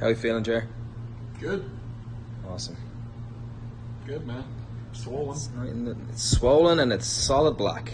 How you feeling, Jer? Good. Awesome. Good, man. Swollen. It's, It's swollen and it's solid black.